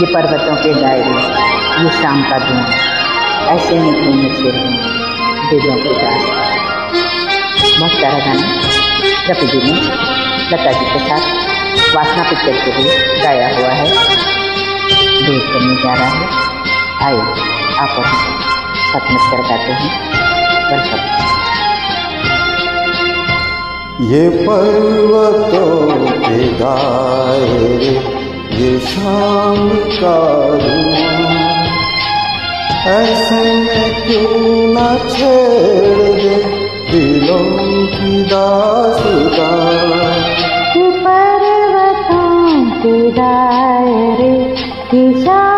ये पर्वतों के दायरे, ये शाम का धुआँ ऐसे में घूम रहें दिलों के दास बहुत सारा गाना रफी जी ने लता जी के साथ वासना पिक्चर के लिए गाया हुआ है। दूर करने जा रहा है। आइए आप साथ गाते हैं। वेलकम ये पर्वतों के दायरे ये शाम का ऐसे में क्यों न छेड़ दे दिलों की दासता पर्वतों के दायरे की शाम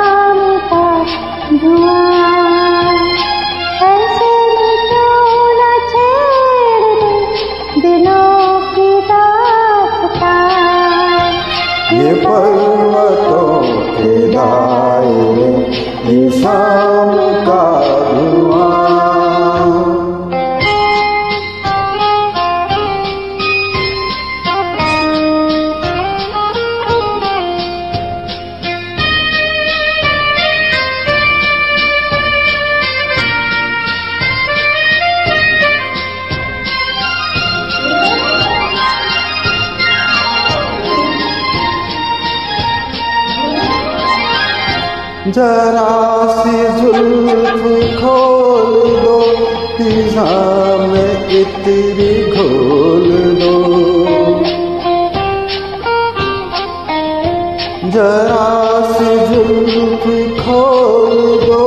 जरा सी जुल्फ खोल दो फिजा में इतनी घोल दो। जरा सी जुल्फ खोल दो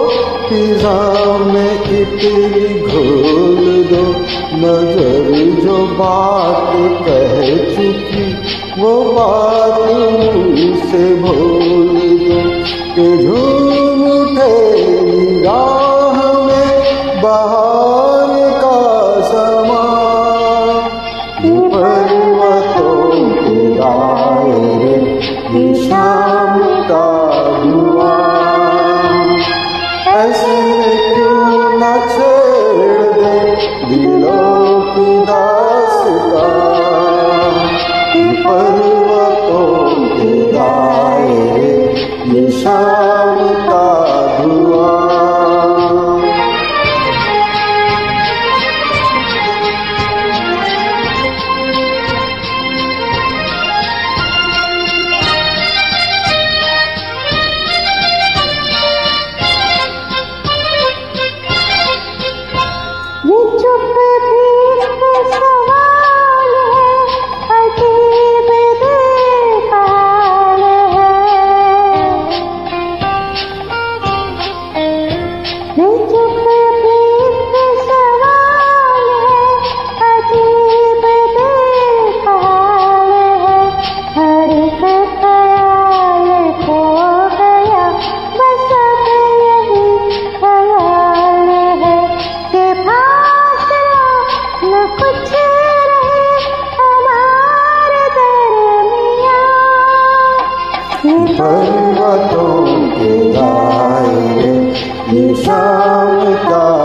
फिजा में इतनी घोल दो। नज़र जो बात कह चुकी, वो बात से भूल दो के झूम ये शाम का धुआँ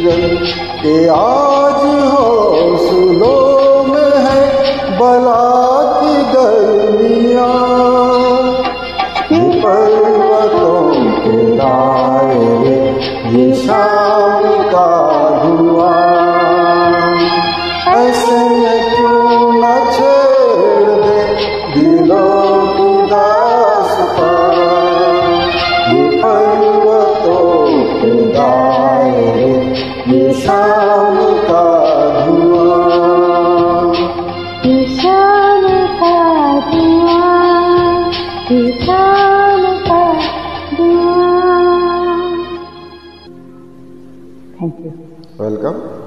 किरण के आज हौसलों दुआ थैंक यू वेलकम